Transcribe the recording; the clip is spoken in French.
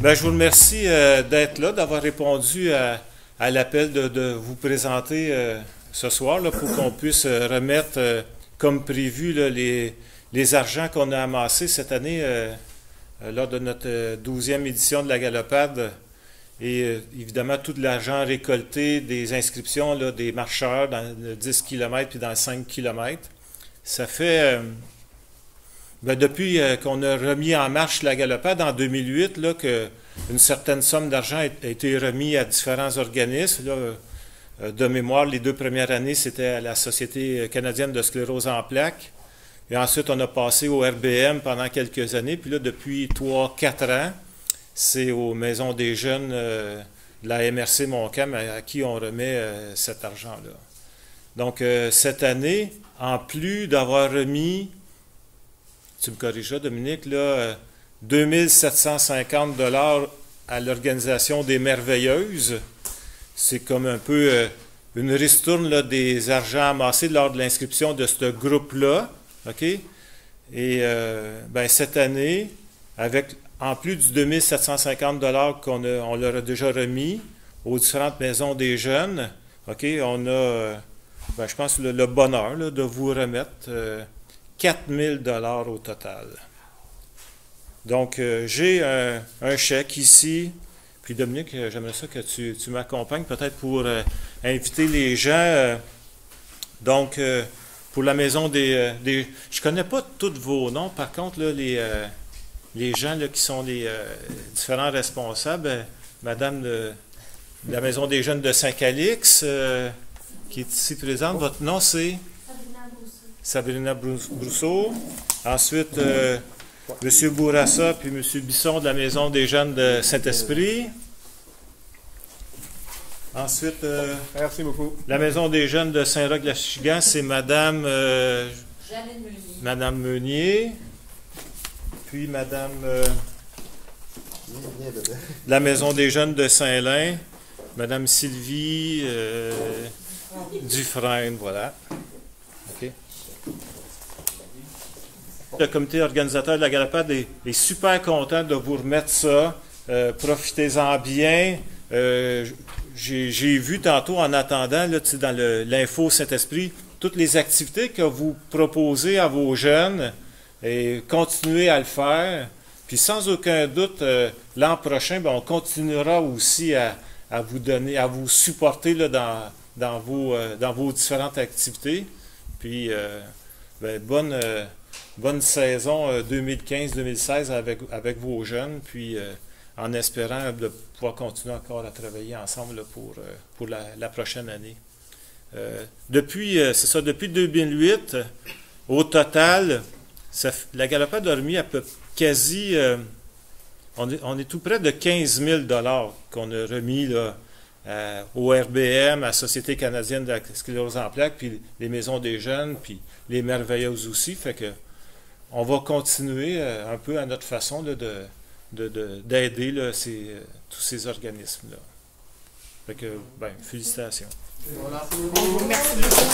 Ben, je vous remercie euh, d'être là, d'avoir répondu à, l'appel de, vous présenter euh, ce soir pour qu'on puisse euh, remettre comme prévu les, les argents qu'on a amassés cette année lors de notre euh, 12e édition de la Galopade. Et évidemment, tout l'argent récolté des inscriptions des marcheurs dans le 10 km puis dans le 5 km. Ça fait, euh, ben, depuis euh, qu'on a remis en marche la galopade en 2008, là, une certaine somme d'argent a été remis à différents organismes. Euh, de mémoire, les deux premières années, c'était à la Société canadienne de sclérose en plaques. Et ensuite, on a passé au RBM pendant quelques années. Puis là, depuis 3-4 ans, c'est aux Maisons des Jeunes euh, de la MRC Montcalm à, qui on remet euh, cet argent-là. Donc, euh, cette année, en plus d'avoir remis, tu me corrigeras, Dominique, là, euh, 2750 dollars à l'organisation des Merveilleuses, c'est comme un peu euh, une ristourne là, des argents amassés lors de l'inscription de ce groupe-là. OK? Et euh, ben, cette année, avec en plus du 2750 dollars qu'on on leur a déjà remis aux différentes maisons des jeunes, OK, on a, euh, ben, je pense, le, bonheur là, de vous remettre euh, 4000 dollars au total. Donc, euh, j'ai un, chèque ici. Puis Dominique, euh, j'aimerais ça que tu, tu m'accompagnes peut-être pour euh, inviter les gens. donc, pour la maison des, des... Je connais pas tous vos noms. Par contre, là, les, les gens là, qui sont les différents responsables, Madame de, la maison des jeunes de Saint-Calix, qui est ici présente, votre nom c'est? Sabrina Brous- Brousseau. Ensuite, euh, M. Bourassa puis M. Bisson de la maison des jeunes de Saint-Esprit. Ensuite, euh, Merci beaucoup. la maison des jeunes de Saint-Roch-la-Chigan, c'est Madame, euh, Meunier. Madame Meunier. Puis Madame euh, de la maison des jeunes de Saint-Lin, Madame Sylvie euh, Dufresne, voilà. Le comité organisateur de la Galapade est, super content de vous remettre ça. Euh, Profitez-en bien. Euh, j'ai vu tantôt en attendant, là, dans l'info Saint-Esprit, toutes les activités que vous proposez à vos jeunes et continuez à le faire. Puis sans aucun doute, euh, l'an prochain, ben, on continuera aussi à, vous donner, à vous supporter là, dans, euh, dans vos différentes activités. Puis euh, ben, bonne, euh, bonne saison euh, 2015-2016 avec, avec vos jeunes. Puis euh, en espérant de pouvoir continuer encore à travailler ensemble pour, euh, pour la, prochaine année. Euh, depuis, euh, c'est ça, depuis 2008, euh, au total, la Galopade a remis à peu quasi, euh, on, est, on est tout près de 15 000 dollars qu'on a remis là, euh, au RBM, à la Société canadienne de la sclérose en plaques, puis les maisons des jeunes, puis les merveilleuses aussi. Fait que on va continuer euh, un peu à notre façon là, de, de- de- d'aider là, ces, euh, tous ces organismes-là. Fait que, ben, félicitations. Merci beaucoup.